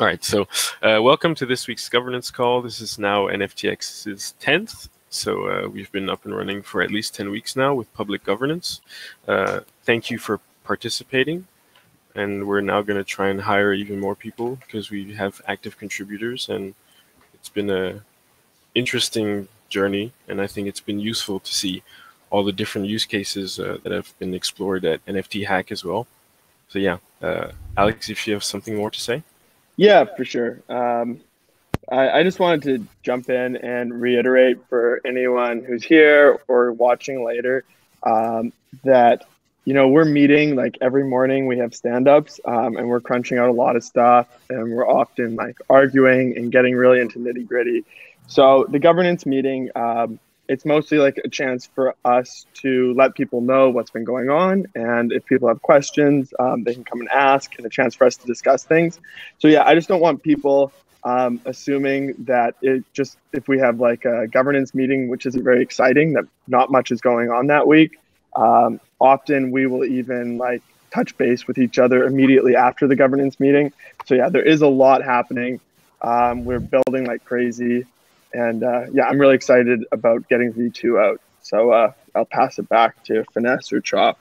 All right, so uh, welcome to this week's governance call. This is now NFTX's 10th. So uh, we've been up and running for at least 10 weeks now with public governance. Uh, thank you for participating. And we're now going to try and hire even more people because we have active contributors and it's been a interesting journey. And I think it's been useful to see all the different use cases uh, that have been explored at NFT Hack as well. So yeah, uh, Alex, if you have something more to say. Yeah, for sure. Um, I, I, just wanted to jump in and reiterate for anyone who's here or watching later um, that you know we're meeting like every morning. We have stand-ups um, and we're crunching out a lot of stuff, and we're often like arguing and getting really into nitty-gritty. So the governance meeting um, it's mostly like a chance for us to let people know what's been going on. And if people have questions, um, they can come and ask, and a chance for us to discuss things. So, yeah, I just don't want people um, assuming that it just, if we have like a governance meeting, which isn't very exciting, that not much is going on that week. Um, often we will even like touch base with each other immediately after the governance meeting. So, yeah, there is a lot happening. Um, we're building like crazy. And uh, yeah, I'm really excited about getting V2 out. So uh, I'll pass it back to Finesse or Chop.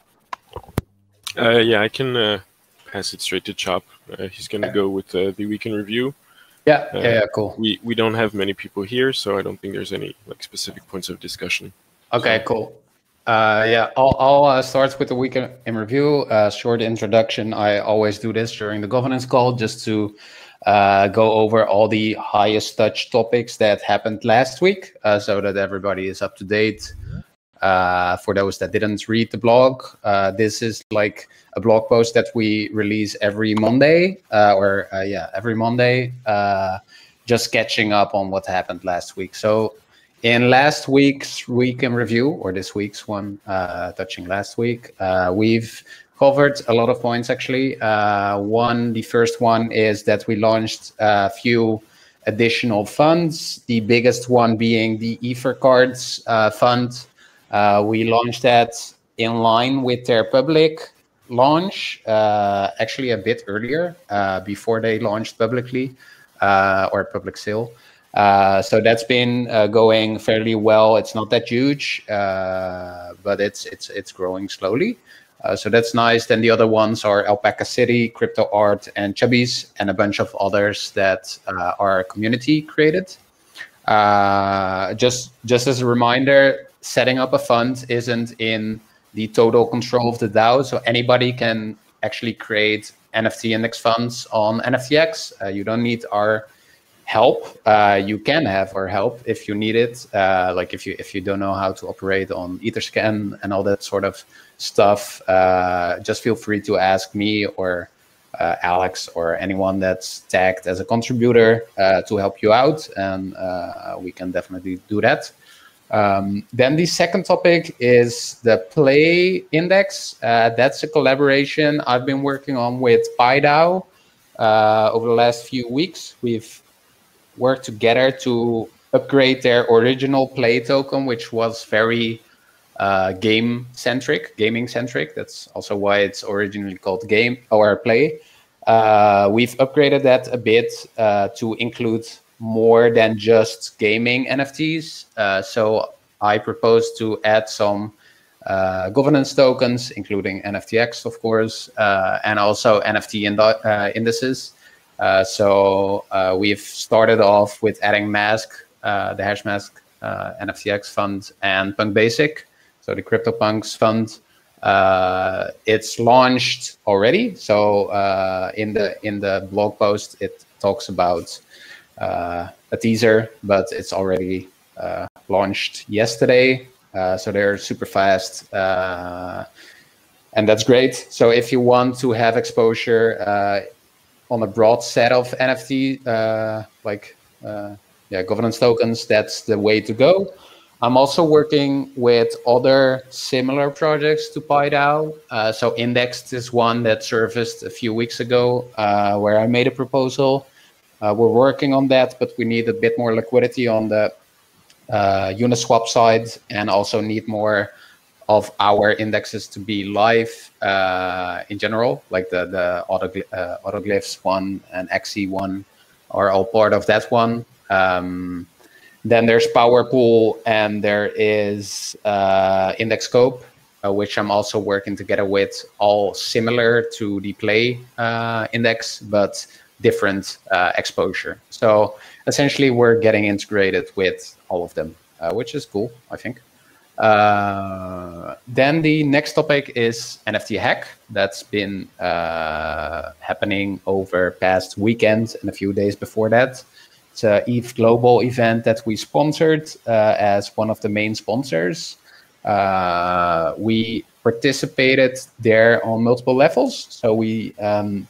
Uh, yeah, I can uh, pass it straight to Chop. Uh, he's going to go with uh, the weekend review. Yeah, yeah, yeah, cool. We we don't have many people here, so I don't think there's any like specific points of discussion. Okay, so. cool. yeah, I'll, I'll start with the weekend in review. short introduction. I always do this during the governance call just to uh, go over all the highest touch topics that happened last week uh, so that everybody is up to date. Uh, for those that didn't read the blog, uh, this is like a blog post that we release every Monday, uh, or uh, yeah, every Monday, just catching up on what happened last week. So, in last week's week in review, or this week's one, touching last week, we've covered a lot of points actually. Uh, one, the first one is that we launched a few additional funds. The biggest one being the Ether Cards uh, fund. Uh, we launched that in line with their public launch, uh, actually a bit earlier, uh, before they launched publicly uh, or public sale. so that's been going fairly well. It's not that huge, but it's it's it's growing slowly. Uh, so that's nice. Then the other ones are Alpaca City, Crypto Art, and Chubbies, and a bunch of others that uh, are community created. Uh, just just as a reminder, setting up a fund isn't in the total control of the DAO, so anybody can actually create NFT index funds on NFTX. Uh, you don't need our help. Uh, you can have our help if you need it. Like if you if you don't know how to operate on Etherscan and all that sort of stuff, uh, just feel free to ask me or uh, Alex or anyone that's tagged as a contributor uh, to help you out, and uh, we can definitely do that. Um, then the second topic is the Play Index. Uh, that's a collaboration I've been working on with PieDAO uh, over the last few weeks. We've worked together to upgrade their original Play token, which was very uh, game centric, gaming centric. That's also why it's originally called Game or Play. Uh, we've upgraded that a bit uh, to include more than just gaming NFTs. Uh, so I propose to add some uh, governance tokens, including NFTX, of course, uh, and also NFT ind- indices. so we've started off with adding Mask, the Hashmask NFTX fund, and Punk Basic so the CryptoPunks fund. Uh, it's launched already. So uh, in the in the blog post, it talks about uh, a teaser, but it's already uh, launched yesterday. Uh, so they're super fast, uh, and that's great. So if you want to have exposure on a broad set of NFT, like yeah, governance tokens, that's the way to go. I'm also working with other similar projects to PieDAO. Uh, so Indexed is one that surfaced a few weeks ago uh, where I made a proposal. Uh, we're working on that, but we need a bit more liquidity on the uh, Uniswap side and also need more of our indexes to be live uh, in general, like the the uh, autoglyphs one and Axie one are all part of that one. Um, then there's PowerPool and there is uh, Index Coop, uh, which I'm also working together with, all similar to the Play uh, index, but different uh, exposure. So essentially, we're getting integrated with all of them, uh, which is cool, I think. Uh, then the next topic is NFT Hack. That's been uh, happening over past weekend and a few days before that. ETH Global event that we sponsored uh, as one of the main sponsors. Uh, we participated there on multiple levels. So we, um,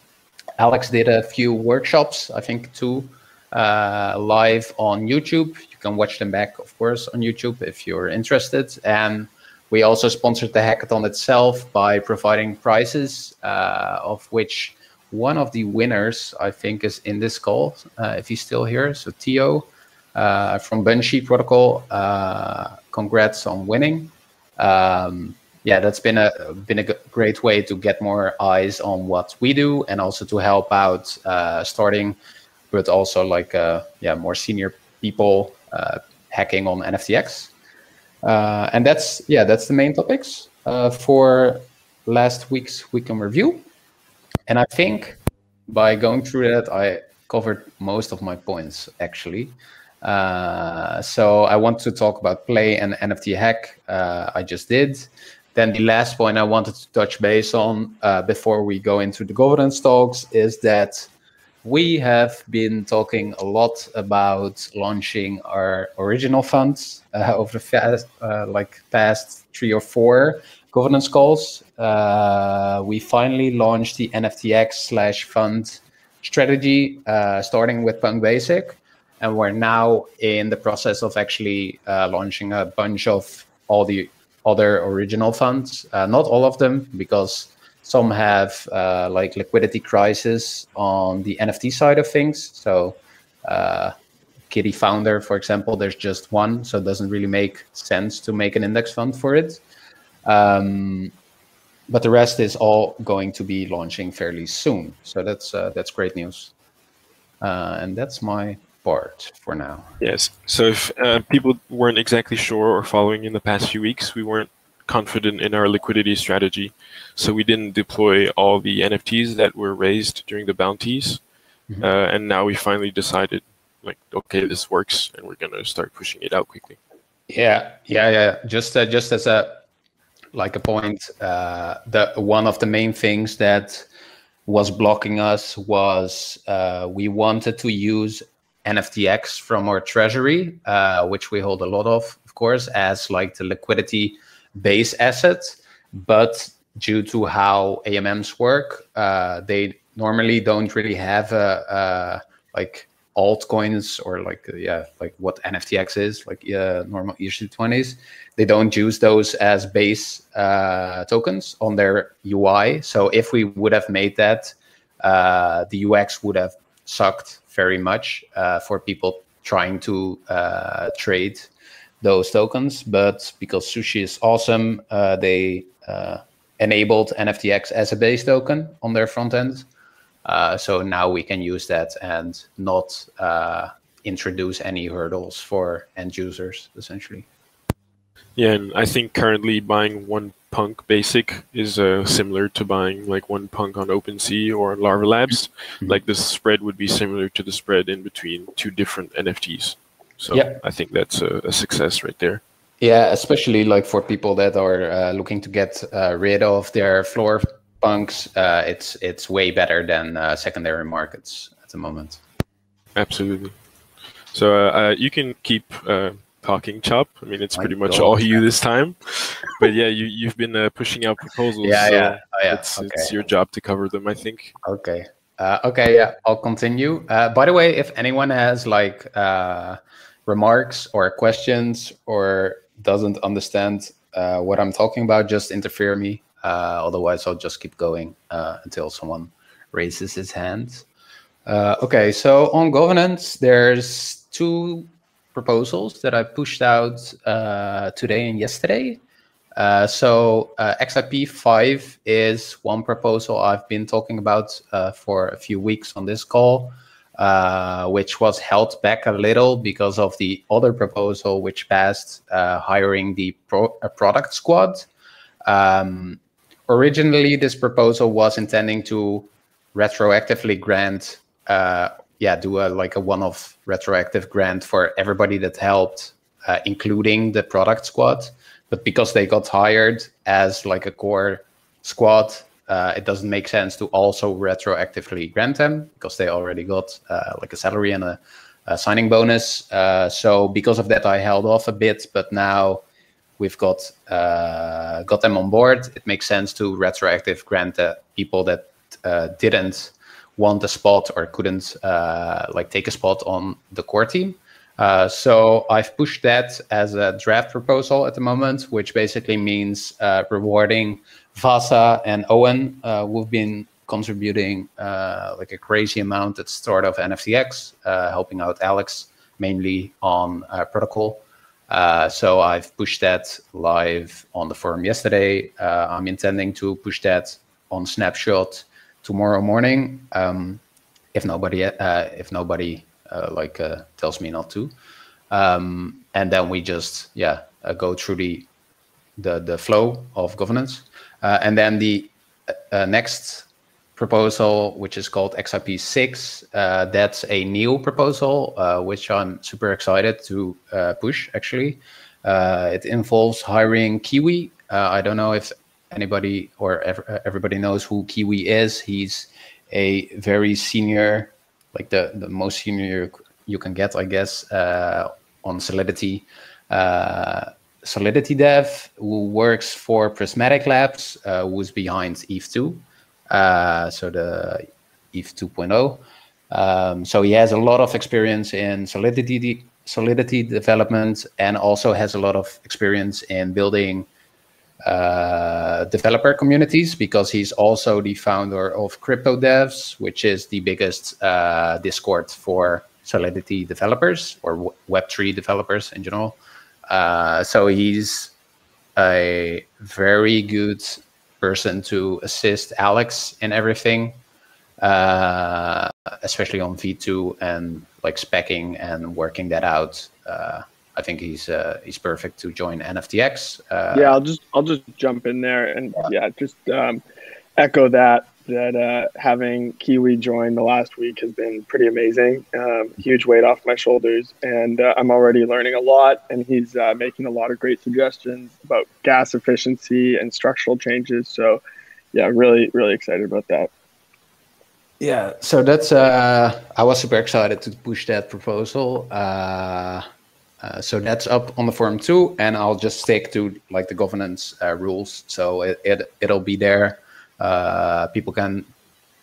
Alex did a few workshops, I think two, uh, live on YouTube. You can watch them back, of course, on YouTube if you're interested. And we also sponsored the hackathon itself by providing prizes, uh, of which one of the winners, I think, is in this call, uh, if he's still here. So Theo uh, from Banshee Protocol, uh, congrats on winning. Um, yeah, that's been a been a great way to get more eyes on what we do and also to help out uh, starting but also like uh, yeah more senior people uh, hacking on NFTX. And that's yeah that's the main topics for last week's weekend review. And I think by going through that, I covered most of my points actually. Uh, so I want to talk about play and NFT hack. Uh, I just did. Then the last point I wanted to touch base on before we go into the governance talks is that we have been talking a lot about launching our original funds uh, over the fast, uh, like past three or four governance calls. Uh, we finally launched the NFTX slash fund strategy, uh, starting with Punk Basic, and we're now in the process of actually uh, launching a bunch of all the other original funds. Uh, not all of them, because some have uh, like liquidity crisis on the NFT side of things. So, uh, Kitty Founder, for example, there's just one, so it doesn't really make sense to make an index fund for it. Um, but the rest is all going to be launching fairly soon. So that's uh, that's great news. Uh, and that's my part for now. Yes. So if uh, people weren't exactly sure or following in the past few weeks, we weren't confident in our liquidity strategy. So we didn't deploy all the NFTs that were raised during the bounties. Mm-hmm. Uh, and now we finally decided, like, okay, this works, and we're gonna start pushing it out quickly. Yeah, yeah, yeah. Just uh, just as a like a point, uh, one of the main things that was blocking us was uh, we wanted to use NFTX from our treasury, uh, which we hold a lot of, of course, as like the liquidity base asset, but due to how AMMs work, uh, they normally don't really have a, a like altcoins or like yeah like what NFTX is like yeah normal ERC20s. They don't use those as base uh, tokens on their UI. So if we would have made that, uh, the UX would have sucked very much uh, for people trying to uh, trade those tokens. But because Sushi is awesome, uh, they uh, enabled NFTX as a base token on their front end. Uh, so now we can use that and not uh, introduce any hurdles for end users, essentially. Yeah, and I think currently buying one punk basic is uh, similar to buying like one punk on OpenSea or on Larva Labs. Mm-hmm. Like the spread would be similar to the spread in between two different NFTs. So yeah. I think that's a, a, success right there. Yeah, especially like for people that are uh, looking to get uh, rid of their floor punks, uh, it's it's way better than uh, secondary markets at the moment. Absolutely. So uh, uh, you can keep talking, Chop. I mean, it's My pretty much God. all you this time. but yeah, you you've been pushing out proposals. Yeah, so yeah, oh, yeah. It's, okay. it's your job to cover them, I think. Okay. okay, yeah, I'll continue. by the way, if anyone has like remarks or questions or doesn't understand uh, what I'm talking about, just interfere me. Uh, otherwise, I'll just keep going uh, until someone raises his hand. Uh, okay, so on governance, there's two proposals that I pushed out uh, today and yesterday. Uh, so XIP 5 is one proposal I've been talking about for a few weeks on this call, uh, which was held back a little because of the other proposal which passed uh, hiring the pro product squad. Um, originally, this proposal was intending to retroactively grant, uh, yeah, do a like a one-off retroactive grant for everybody that helped, uh, including the product squad but because they got hired as like a core squad, uh, it doesn't make sense to also retroactively grant them because they already got uh, like a salary and a, a signing bonus. Uh, so because of that, I held off a bit, but now we've got uh, got them on board. It makes sense to retroactive grant the people that uh, didn't want a spot or couldn't uh, like take a spot on the core team. Uh, so I've pushed that as a draft proposal at the moment, which basically means uh, rewarding Vasa and Owen, uh, who've been contributing like a crazy amount at start of NFTX, helping out Alex mainly on protocol. So I've pushed that live on the forum yesterday. I'm intending to push that on Snapshot tomorrow morning. Um, if nobody, if nobody uh, like uh, tells me not to. Um, and then we just yeah uh, go through the the the flow of governance, and then the next proposal, which is called XIP6. Uh, that's a new proposal, uh, which I'm super excited to uh, push, actually. it involves hiring Kiwi. I don't know if anybody or ev everybody knows who Kiwi is. He's a very senior like the the most senior you can get, I guess, uh, on Solidity. Uh, Solidity Dev, who works for Prysmatic Labs, uh, who's behind Eth 2, uh, so the Eth 2.0. Um, so he has a lot of experience in Solidity Solidity development and also has a lot of experience in building uh, developer communities because he's also the founder of Crypto Devs, which is the biggest uh, Discord for Solidity developers or Web3 developers in general. Uh, so he's a very good person to assist Alex in everything, uh, especially on V2 and like specking and working that out. Uh, I think he's uh, he's perfect to join NFTX. Uh, yeah, I'll just I'll just jump in there and yeah, just um, echo that that uh, having Kiwi join the last week has been pretty amazing. Um, huge weight off my shoulders, and uh, I'm already learning a lot. And he's uh, making a lot of great suggestions about gas efficiency and structural changes. So, yeah, really, really excited about that. Yeah, so that's uh, I was super excited to push that proposal. Uh, uh, so that's up on the forum too, and I'll just stick to like the governance uh, rules. So it, it it'll be there. Uh, people can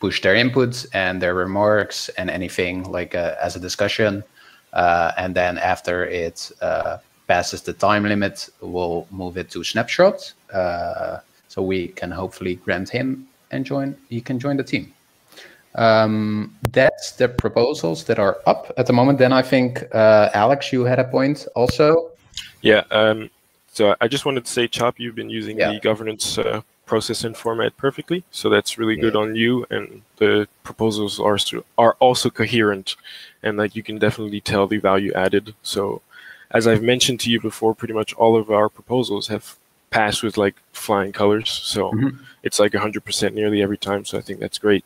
push their inputs and their remarks and anything like uh, as a discussion, uh, and then after it passes the time limit, we'll move it to snapshot. so we can hopefully grant him and join. He can join the team. Um, that's the proposals that are up at the moment. Then I think uh, Alex, you had a point also. Yeah. Um, so I just wanted to say, Chop, you've been using yeah. the governance uh, process and format perfectly. So that's really good on you, and the proposals are are also coherent, and like you can definitely tell the value added. So, as I've mentioned to you before, pretty much all of our proposals have passed with like flying colors. So mm -hmm. it's like 100% nearly every time. So I think that's great.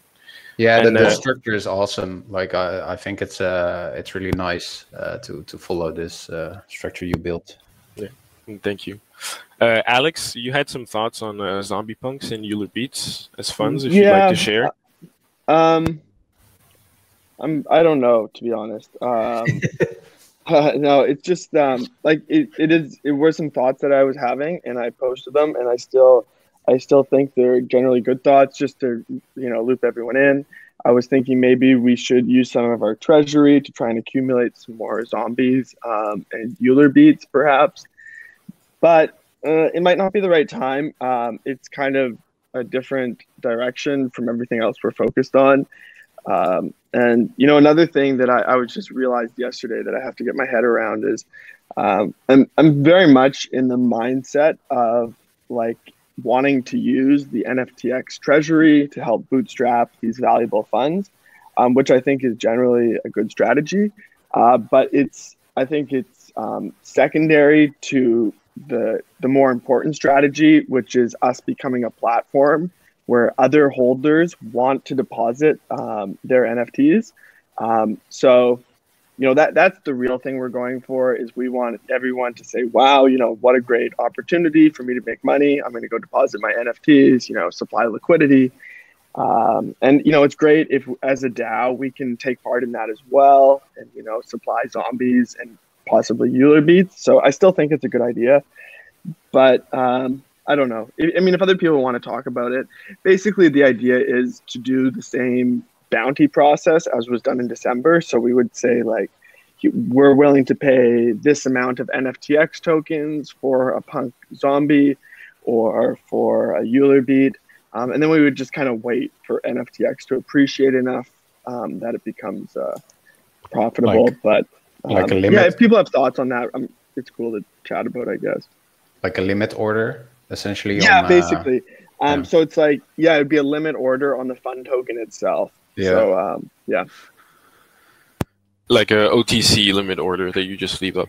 Yeah, and, the, the uh, structure is awesome. Like I, I think it's uh it's really nice uh, to to follow this uh, structure you built. Yeah, thank you. Uh, Alex, you had some thoughts on uh, zombie punks and Euler beats as funds. If yeah, you'd like to share. Um, I'm I don't know to be honest. Um, uh, no, it's just um like it, it is. It were some thoughts that I was having, and I posted them, and I still I still think they're generally good thoughts just to, you know, loop everyone in. I was thinking maybe we should use some of our treasury to try and accumulate some more zombies um, and Euler beats, perhaps. But uh, it might not be the right time. Um, it's kind of a different direction from everything else we're focused on. Um, and you know, another thing that I, I, was just realized yesterday that I have to get my head around is um, I'm I'm very much in the mindset of like wanting to use the NFTX treasury to help bootstrap these valuable funds, um, which I think is generally a good strategy. Uh, but it's I think it's um, secondary to the the more important strategy, which is us becoming a platform where other holders want to deposit um, their NFTs. Um, so, you know that that's the real thing we're going for. Is we want everyone to say, "Wow, you know what a great opportunity for me to make money. I'm going to go deposit my NFTs. You know, supply liquidity." Um, and you know it's great if as a DAO we can take part in that as well, and you know supply zombies and possibly Euler beats. So I still think it's a good idea, but um, I don't know. I mean, if other people want to talk about it, basically the idea is to do the same bounty process as was done in December. So we would say like we're willing to pay this amount of NFTX tokens for a punk zombie or for a Euler beat um, and then we would just kind of wait for NFTX to appreciate enough um, that it becomes uh, profitable. Like, but um, a limit. yeah, if people have thoughts on that, um, it's cool to chat about, I guess. Like a limit order, essentially. Yeah, on, uh, basically. Um, yeah. So it's like, yeah, it'd be a limit order on the fund token itself. Yeah. So, um, yeah. Like a OTC limit order that you just leave up.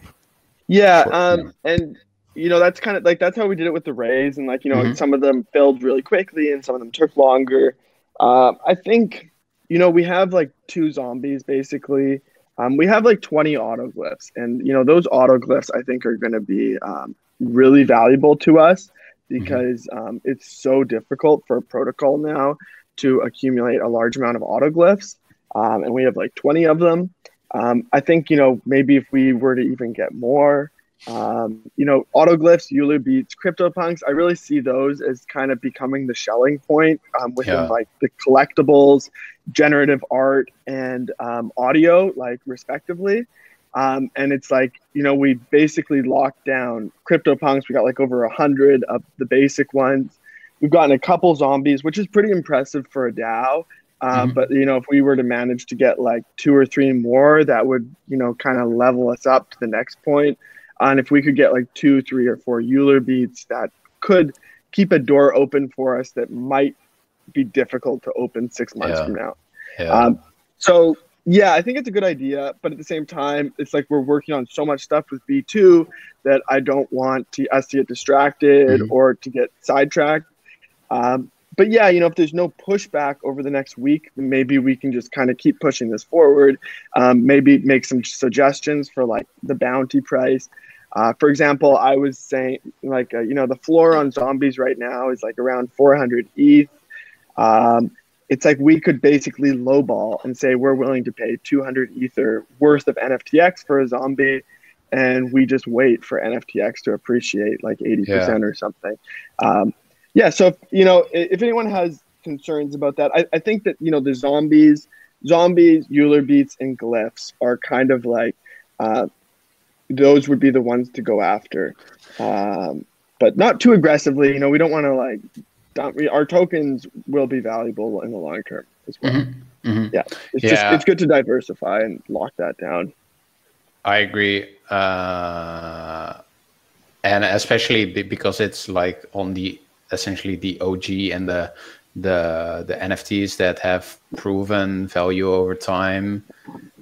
Yeah, Sure, um, and you know that's kind of like that's how we did it with the Rays, and like you know Mhm. some of them filled really quickly, and some of them took longer. Uh, I think you know we have like two zombies basically. Um, we have like 20 autoglyphs, and you know those autoglyphs I think are going to be um, really valuable to us because um, it's so difficult for a protocol now to accumulate a large amount of autoglyphs, um, and we have like 20 of them. Um, I think you know maybe if we were to even get more, um, you know, autoglyphs, Euler beats, CryptoPunks. I really see those as kind of becoming the Schelling point um, within Yeah. like the collectibles, generative art, and um, audio, like respectively. Um, and it's like you know we basically locked down CryptoPunks. We got like over a hundred of the basic ones. We've gotten a couple zombies, which is pretty impressive for a DAO. Um, Mhm. But you know, if we were to manage to get like two or three more, that would you know kind of level us up to the next point. And if we could get like two, three, or four Euler beats, that could keep a door open for us that might be difficult to open six months Yeah. from now. Yeah. Um, so yeah, I think it's a good idea, but at the same time, it's like we're working on so much stuff with V2 that I don't want to, us to get distracted Mhm. or to get sidetracked. Um, but yeah, you know, if there's no pushback over the next week, maybe we can just kind of keep pushing this forward. Um, maybe make some suggestions for like the bounty price. Uh, for example, I was saying like uh, you know the floor on zombies right now is like around 400 ETH. Um, it's like we could basically lowball and say we're willing to pay 200 ether worth of NFTX for a zombie, and we just wait for NFTX to appreciate like 80% or something. Um, yeah, so if, you know if anyone has concerns about that, I, I think that you know the zombies, zombies, Euler beats, and glyphs are kind of like uh, those would be the ones to go after, um, but not too aggressively. You know, we don't want to like dump, we, our tokens will be valuable in the long term as well. Mhm. Mhm. Yeah, it's just Yeah. it's good to diversify and lock that down. I agree, uh, and especially because it's like on the essentially the OG and the the the NFTs that have proven value over time.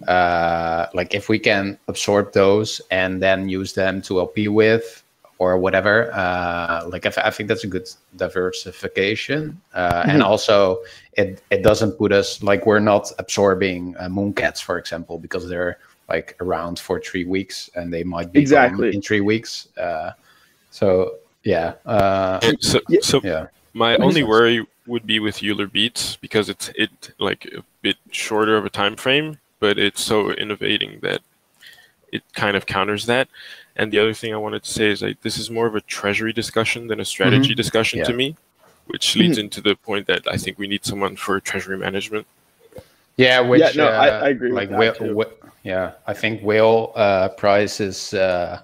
Uh, like if we can absorb those and then use them to LP with or whatever, uh, like I, I think that's a good diversification, uh, and also it it doesn't put us like we're not absorbing uh, Mooncats, for example, because they're like around for three weeks and they might be Exactly. in three weeks. Uh, so yeah, uh, And so, Yeah. so yeah, my Makes only sense. worry would be with Euler beats because it's it like a bit shorter of a time frame, but it's so innovating that it kind of counters that. And the other thing I wanted to say is like this is more of a treasury discussion than a strategy discussion to Mm-hmm. Yeah. me, which leads into the point that I think we need someone for treasury management. yeah. Which Yeah, no, I- uh, I agree with Like that Will, too. Wi- yeah, I think Will uh, Price is uh,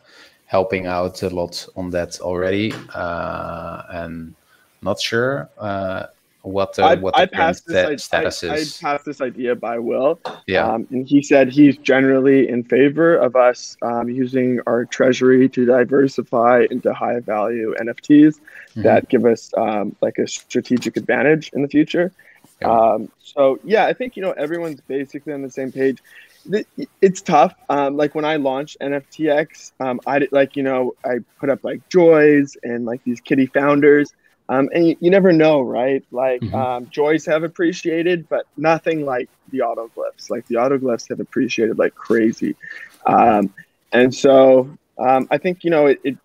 helping out a lot on that already, uh, and not sure uh, what uh, I, what I the passed this, I, status I, is. I passed this idea by Will, yeah. um, and he said he's generally in favor of us um, using our treasury to diversify into high value NFTs Mhm. that give us um, like a strategic advantage in the future. Yeah. Um, so yeah, I think you know everyone's basically on the same page. It's tough. Um, like when I launched NFTX, um, I did, like you know I put up like joys and like these kitty founders, um, and you, you never know, right? Like Mhm. um, joys have appreciated, but nothing like the autoglyphs. Like the autoglyphs have appreciated like crazy, um, and so um, I think you know it, it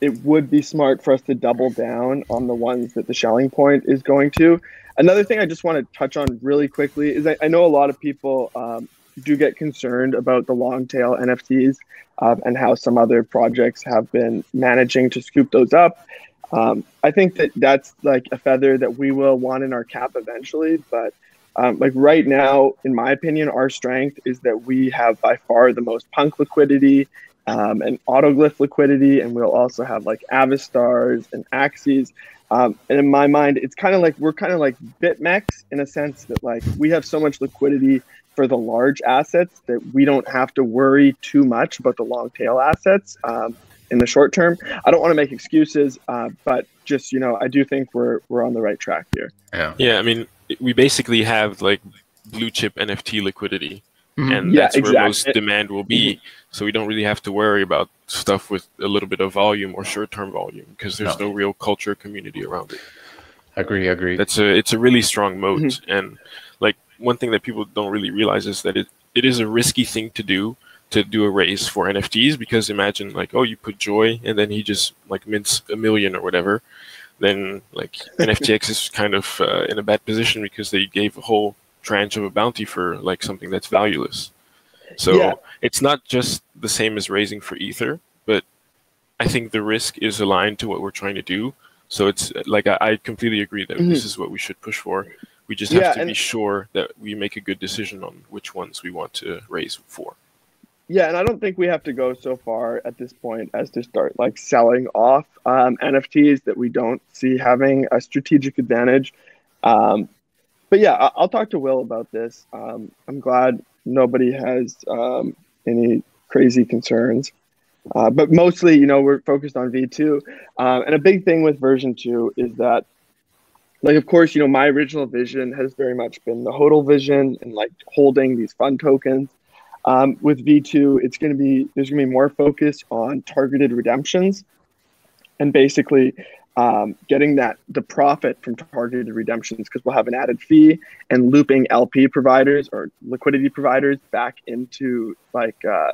it would be smart for us to double down on the ones that the Schelling point is going to. Another thing I just want to touch on really quickly is I, I know a lot of people um, do get concerned about the long tail NFTs uh, and how some other projects have been managing to scoop those up. Um, I think that that's like a feather that we will want in our cap eventually, but um, like right now, in my opinion, our strength is that we have by far the most punk liquidity um, and autoglyph liquidity, and we'll also have like Avastars and Axies. Um, and in my mind, it's kind of like we're kind of like BitMEX in a sense that like we have so much liquidity for the large assets that we don't have to worry too much about the long tail assets um, in the short term. I don't want to make excuses, uh, but just you know, I do think we're we're on the right track here. yeah. Yeah, I mean, we basically have like blue chip NFT liquidity, Mhm. and Yeah, that's where exactly. most demand will be. So we don't really have to worry about stuff with a little bit of volume or short-term volume because there's No. no. real culture community around it. Agree. Agree. That's a it's a really strong moat, Mm-hmm. and like one thing that people don't really realize is that it, it is a risky thing to do to do a raise for NFTs because imagine like oh you put Joy and then he just like mints a million or whatever, then like NFTX is kind of uh, in a bad position because they gave a whole tranche of a bounty for like something that's valueless. So Yeah. it's not just the same as raising for Ether, but I think the risk is aligned to what we're trying to do. So it's like I, I completely agree that this is what we should push for. We just have. Yeah, to be sure that we make a good decision on which ones we want to raise for. Yeah, and I don't think we have to go so far at this point as to start like selling off um, NFTs that we don't see having a strategic advantage. Um, but yeah, I- I'll talk to Will about this. Um, I'm glad nobody has um, any crazy concerns. Uh, but mostly, you know, we're focused on V2. Um, and a big thing with version 2 is that, like, of course, you know, my original vision has very much been the HODL vision and like holding these fund tokens. Um, with V2, it's going to be there's going to be more focus on targeted redemptions, and basically um, getting that the profit from targeted redemptions because we'll have an added fee and looping LP providers or liquidity providers back into like uh,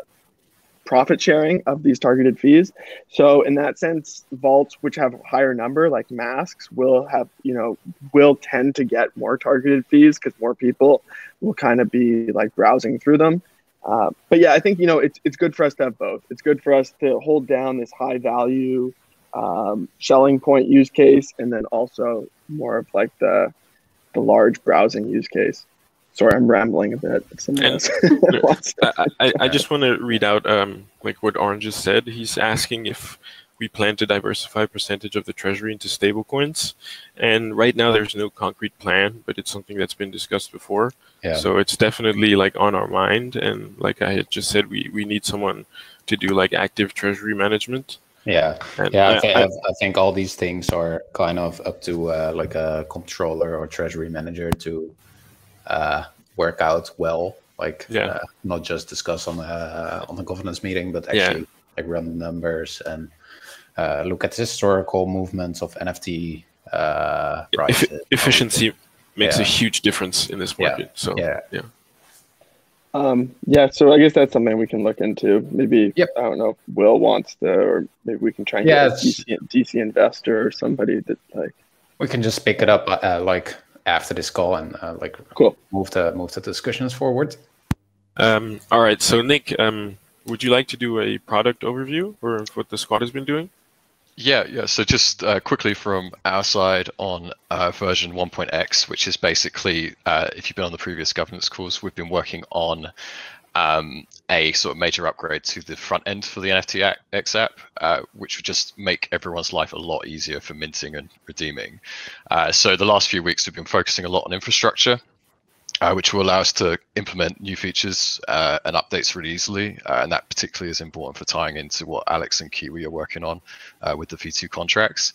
profit sharing of these targeted fees. So in that sense, vaults which have a higher number like masks will have you know will tend to get more targeted fees because more people will kind of be like browsing through them. Uh, but yeah, I think you know it's it's good for us to have both. It's good for us to hold down this high value um, Schelling point use case, and then also more of like the the large browsing use case. Sorry, I'm rambling a bit. And- else I, I, I just want to read out um, like what Orange just said. He's asking if we plan to diversify percentage of the treasury into stablecoins, and right now there's no concrete plan, but it's something that's been discussed before. Yeah. So it's definitely like on our mind, and like I had just said, we, we need someone to do like active treasury management. Yeah. And Yeah, I, I- I- I, I think all these things are kind of up to uh, like a controller or treasury manager to uh, work out well. Like, Yeah. uh, not just discuss on a on a governance meeting, but Yeah. actually like run the numbers and uh, look at historical movements of NFT uh, Effi- prices. efficiency makes a huge difference in this Yeah. market. So Yeah. Um, yeah, so I guess that's something we can look into. Maybe Yep. I don't know. if Will wants to, or maybe we can try and Yeah, get a DC, DC investor or somebody that like. We can just pick it up uh, like after this call and uh, like Cool. move the move the discussions forward. Um, all right, so Nick, um, would you like to do a product overview or what the squad has been doing? Yeah, yeah. So just uh, quickly from our side on uh, version 1.x, which is basically, uh, if you've been on the previous governance calls, we've been working on um, a sort of major upgrade to the front end for the NFT X app, uh, which would just make everyone's life a lot easier for minting and redeeming. Uh, so the last few weeks we've been focusing a lot on infrastructure, uh, which will allow us to implement new features uh, and updates really easily. Uh, and that particularly is important for tying into what Alex and Kiwi are working on uh, with the V2 contracts.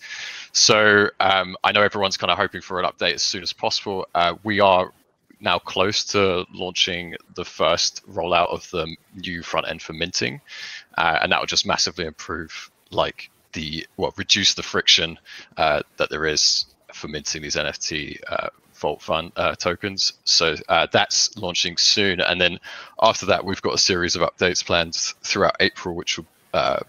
So um, I know everyone's kind of hoping for an update as soon as possible. We are now close to launching the first rollout of the new front end for minting, uh, and that will just massively improve like the well reduce the friction that there is for minting these NFT Vault Fund uh, tokens. So uh, that's launching soon, and then after that, we've got a series of updates planned throughout April, which will uh,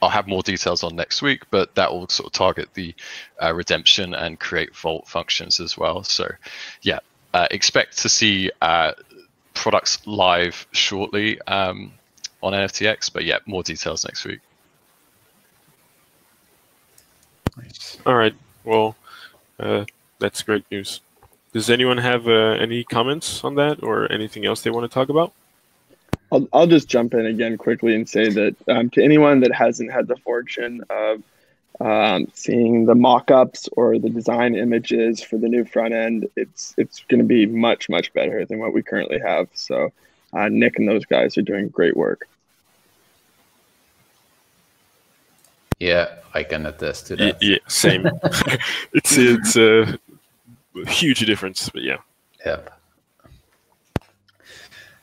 I'll have more details on next week, but that will sort of target the uh, redemption and create Vault functions as well. So, yeah, uh, expect to see uh, products live shortly um, on NFTX, but yeah, more details next week. All right. Well, that's great news. Does anyone have uh, any comments on that or anything else they want to talk about? I'll, I'll just jump in again quickly and say that um, to anyone that hasn't had the fortune of um, seeing the mock-ups or the design images for the new front end, it's it's going to be much much better than what we currently have. So uh, Nick and those guys are doing great work. Yeah, I can attest to that. Yeah, same. it's it's uh, huge difference. But yeah. Yep.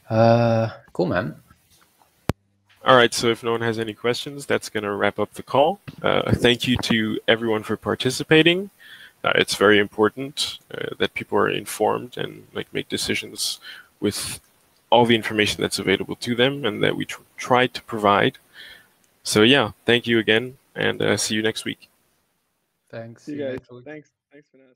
Uh, cool, man. All right. So if no one has any questions, that's going to wrap up the call. Uh, thank you to everyone for participating. Uh, it's very important uh, that people are informed and like make decisions with all the information that's available to them and that we tr- try to provide. So yeah, thank you again, and uh, see you next week. Thanks. See you guys. Thanks. Thanks, for Vanessa.